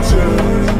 virgin.